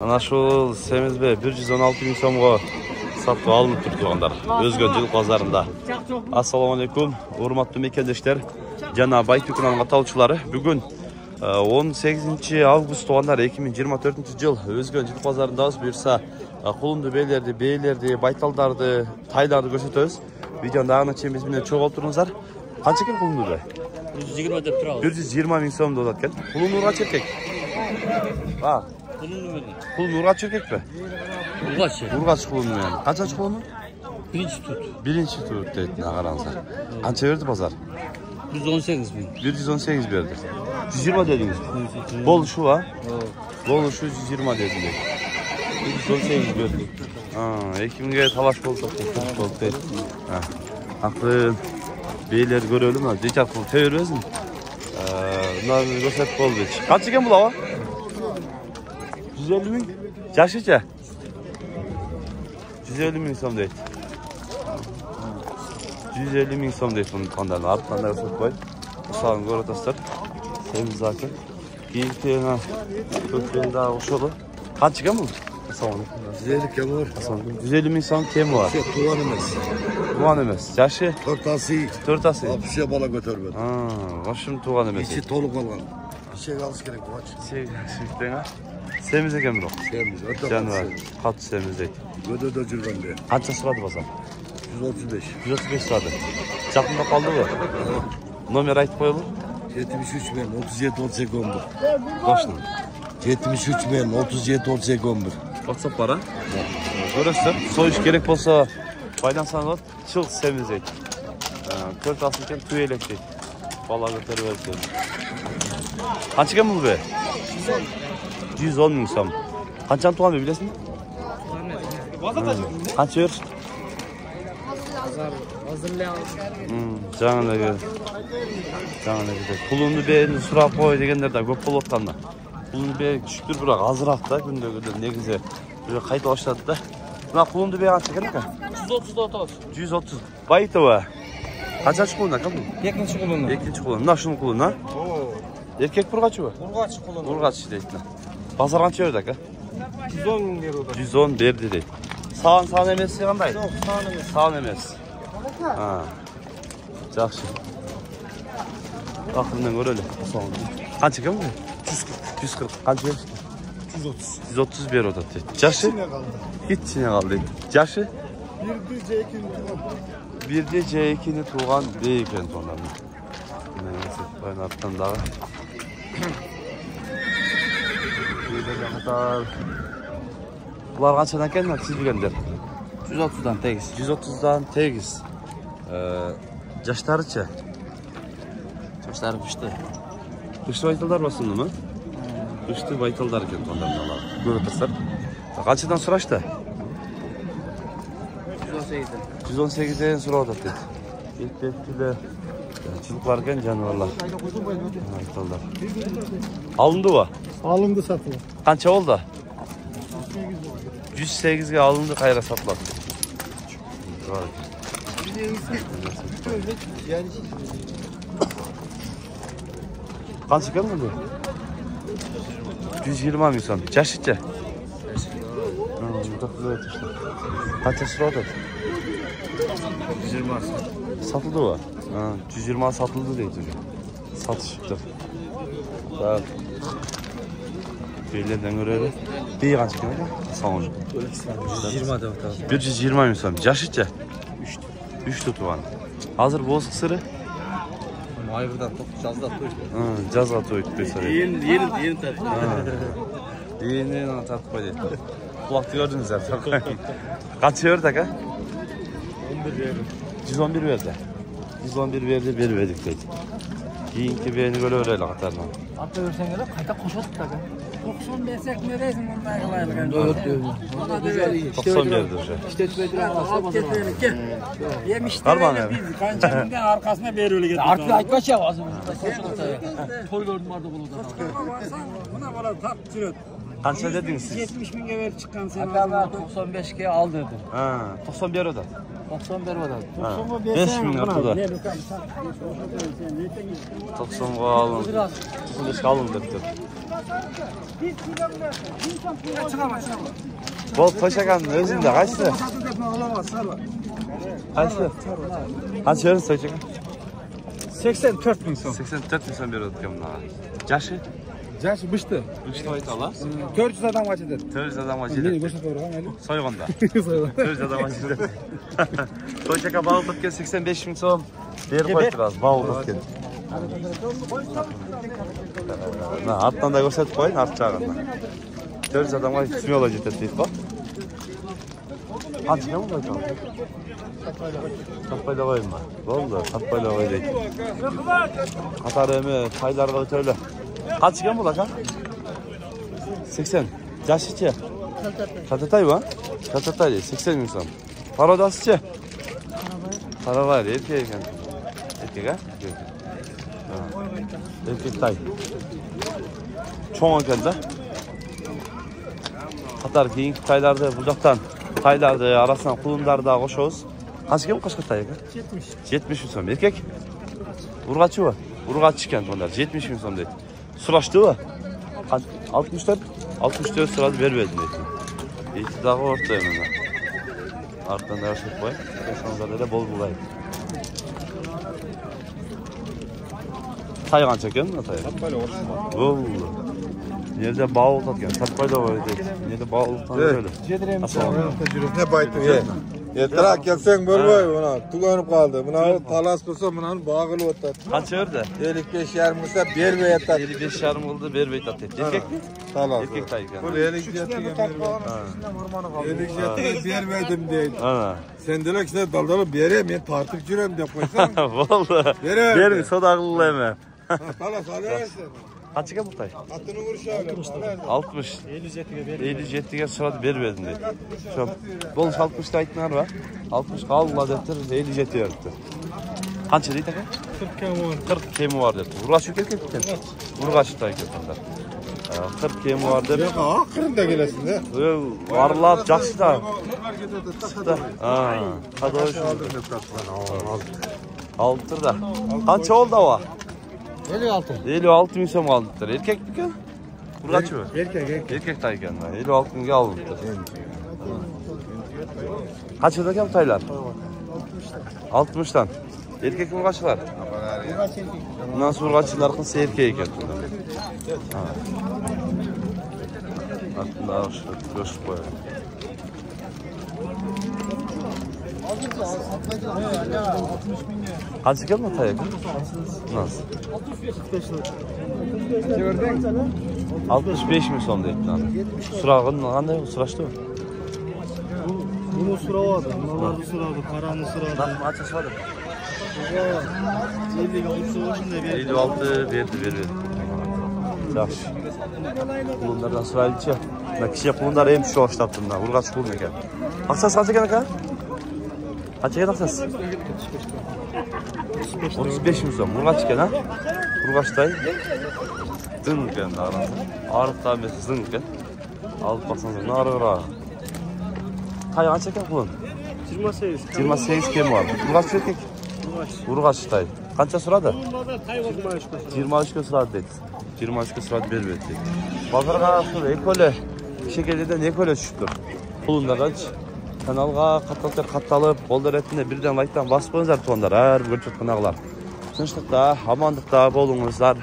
Ana ушул семизбе 116 миң сомго сатып алынып тур туугандар. Өзгөн жыл базарында. Ассаламу алейкум, урматтуу мекендештер жана Байтүк каналынын каталуучулары. Бүгүн 18 август туугандар 2024 жыл Өзгөн жыл базарындабыз. Буюрса кулунду бээлерди, бээлерди, байталдарды, тайларды көрсөтөбүз. Видеону дагы чейин биз менен чогуу отуруңуздар. Канча экен кулунду бе? 120 деп турабыз. 120 миң сом деп атат экен. Кулунду кача эркек? Kulunlu böyle. Kulunlu Urgaç erkek mi? Urgaç erkek. Urgaç kulunlu yani. Kaç aç kulunlu? Birinci tut. Birinci tut dedin Akaransa. Evet. Kaç verdi pazar? 118 bin. 118 verdi. 120 dediniz. Bol şu var. Evet. Bol şu 120 dediniz. 118 verdi. Ha, Ekim gayet havaş bol çok çok bol değil. Ha. Haklı. Beyler görelim ha. Diyecek bu teoriz mi? Ee, bunlar gösterip bol geç. Kaç çeken bu lava? 150 миң? Жашыча? 150 миң сом дейт. 150 миң сом дейт мунун тугандарын артынан да көрсөтүп коет. Ушагын көрүп атасыздар. Сemiz заки. Кийинкине көкпен дагы ошолу. Канча экен бул? Ассаламу алейкум. Güzellik kemur. Ассаламу алейкум. 150 миң сом кеми бар. Şey tuvan emez. Туган эмес. Жашы Tortası 4 асы. 60'ya bala götürmedi. А, ошум туган эмес. İçi tolu kalgan. Bir şey kalmış gerek bu aç. Сүйүктен а? Сemiz экен бирок. Sevmiz. Öte Жаныбар kalsın. катуу сemiz дейт. Göde de cürben de. Канча сурады базар? 135. 135 сурады. Жакында калдыбы? Номер айтып коелу. 73 men 37 38 11. Точно. 73 men 37 38 11. WhatsApp бар а? Көрөсүздөр. Союш керек болсо байлансаңыз болот. Чыл сemiz дейт. Төрт асы экен түү элек дейт. Бала көтөрүп дейт. Канча экен бул бе? 110 миң сом. Канчаны туган бе билесиңби? Канча беришти? жаңа эле жаңа эле пулуну бээни сурап кой дегендер да көп болуп аткан да пулуну бээ түшүктүр бирок азыраак да күндөгүдөн негизи уже кайта баштады да мына кулунду бээ канча экен экен 130 da atalım. жүз отуз байтова канчанчы кулун экен бул Yakınçı kullanır. экинчи кулун мына ушунун кулуну а эркек бургачыбы Urgaç kullanır. бургач дейт мына Basar qancha yerda aka? 110 ming beruvdi. 110 berdi deydi. Sağın sağın emesi qanday? Yo'q, sağın emas. Sağın emas. Ha. Yaxshi. Oxiridan ko'raylik. Qancha kim bu? 140. 140. Qancha berdi? 130. 130 beruvdi deydi. Yaxshi. Hech qanday qaldi deydi. Yaxshi. 1 C 2 tug'an. 1 C 2 tug'an deydi ekan sonlar. Mana shu. خطر Bunlar kaçadan kendin siz bilgendir. 130'dan tegiz. 130'dan tegiz. Ee, yaşları çe? Yaşları pişti. Pişti baytıllar basındı mı? Pişti baytıllar iken tondan alalım. Görüp ısır. Kaçadan soraştı? 118'den. 118'den soru odat dedi. İlk tepkili Çılık varken canavarlar. Harikalar. Alındı mı? Alındı satıldı. Kança oldu? 108 ge alındı kayra satılan. Kança kalmadı mı? 120 mi insan? Çarşıca. Kaç yaşlı oldu? 120 Satıldı mı? Ha, 120 satıldı diye duruyor. Satışıktı. Tamam. Birilerden görüyorum. Bir kaç kime de? Sanucu. 120 adam tamam. 120 mi sanırım? Yaşıtça. 3 3 tutu var. Hazır boz kısırı. Mayvırdan top caz da atıyor. Ha, caz atıyor diye. Yeni yeni yeni tatlı. Yeni yeni tatlı koydu. Kulak gördünüz zaten. Kaçıyor da ka? 11 verdi. 111 verdi. 111 berdi, bermedik deydi. Keyingi beni ko'raveraylik qatardan. Hatta versen gele kayta koşup da. 90 desek ne deysin bundan kılaylık. Dört diyor. Güzel iyi. 90 berdi уже. İşte tübediren asla Al basar. getir gel. Yemişler Var mı öyle abi? biz kançanın arkasına berölü getirdik. Artık aytmaç ya ağzını. Toy gördüm vardı bunu da. Buna bana tak sürüt. Qancha dedingiz siz? 70 bin gever çıkan sen. Hatta 95'ke aldırdı. Ha, 90 berdi. 90 berbadan. Ha. 5 ming ortada. Ne lükan tak. Sen ne 90 ga alın. Biraz 95 ga alın depti. Bol Toyçakan'ın özünde kaçtı? Kaçtı? Kaç verin Toyçakan? 84 bin son. 84 insan bir ödüyorum buna. Yaşı? Yaş bıştı. Üçte ayet Allah. 400 adam kaç eder? Töriz adam Beni acil. boşa doğru kan Ali. Soyğunda. Sayılar. Töriz adam acil. Toyçaka bağlı tutken 85 bin son. Bir koy biraz bağlı tutken. Na, alttan da gösterip koyun artacağında. Töriz adam acil. Tüsmü olacak dedi bak. Hadi ne oldu acaba? Tapayla koyun mu? Oldu. Tapayla koy değil. Katar emi, taylar öyle. Kaç gün bu lan? 80. Yaş içi. Katatay mı? Katatay değil. 80 insan. Parodasçı. Para var ya. Erkek yani. Erkek ha? Erkek. Ha. Erkek tay. Çoğun kende. Katar keyinki taylarda bucaktan taylarda arasından kulunlarda koşuyoruz. Kaç kim kaç tay? 70. 70 insan. Erkek. Urgaçı mı? Urgaçı çıkan onlar. 70 insan değil. Сұрашты ба? 64? 64 sırat vermedim dedi. İktidağı ortaya mı? Arttan da aşık koy. Sonlarda da bol bulayım. Taygan çeken mi taygan? Tatpayla orası var. Nerede bağlı tatken? Tatpayla var dedi. Nerede bağlı tatken Yeter gelsen bol boy buna. Tulanıp kaldı. Buna talas bulsa buna bağlı otat. Kaç ördü? Elik beş yarımsa bir ve yeter. 55 yarım oldu bir beyt at etti. Erkek mi? Talas. Erkek Taygan. Bu elik jetigen Elik jetigen bir verdim değil. Ana. Sen diler ki sen daldalı bir yere ben tartıp jürem de koysan. Vallahi. Verir. Verin soda akıllı hemen. Talas alıversin. Kaç çıka buhtay? Atını vuruş abi. 60. 57'ye sıra bir verdin dedi. Şu an bol 60 taytlar var. 60 kalla dettir 57 yaptı. Kaç dedi taka? 40 kemi var. 40 kemi var dedi. Vurgaç yükel ketken. Vurgaç tay ketkenler. 40 kemi var dedi. Ha, kırında gelesin de. Varlar jaxşı da. Sıxda. Ha. Qadoy şu. Altır da. Qancha oldu va? 56 56 000 mı aldıklar? Erkek mi ki? Kurgaç mı? Erkek, erkek. Erkek tayken lan. 56 000 aldıklar. Kaç yılda kem taylar? 60 60'tan. Erkek mi kaçlar? Kurgaç erkek. Bundan sonra kaçın arkın seyirkeye gel. Evet. Aklında ağır şurada. Göz koyalım. Kaç yıl mı tayak? Nasıl? 65 mi son deyip lan? Surağın qanday suraştı mı? Bunu sıraladı. Bunlar sıraladı. Karanı sıraladı. Nasıl açış vardı? 50 ga 30 olsun da 56 verdi verdi. Yaxşı. Bunlardan sıraylıca. Ben kişiye bunlar hem şu başlattım da. Urgaç kulun ekan. Aksas kaç ekan aka? Kaç ekan aksas? 35 mi son? Urgaç ekan ha? Urgaçtay. Dın ekan da arası. Da mesela zın ekan. Alıp baksanız ne arı ara. Tay kaç ekan kulun? 28. 28 kem var. Urgaç erkek. Urgaçtay. Qancha so'radi? 23 ga so'radi dedi. 23 ga so'radi berib berdi. Bozorga ne ekole. Şekilde ne ekole tushibdir. Pulunda qancha? каналга катталсаңдар катталып қолдар ретінде бирден лайктан басып қойыңыздар ар әрбір көріп жатқан ағалар тыныштықта амандықта болыңыздар